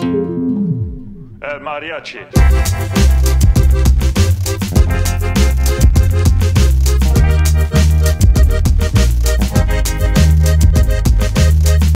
El mariachi.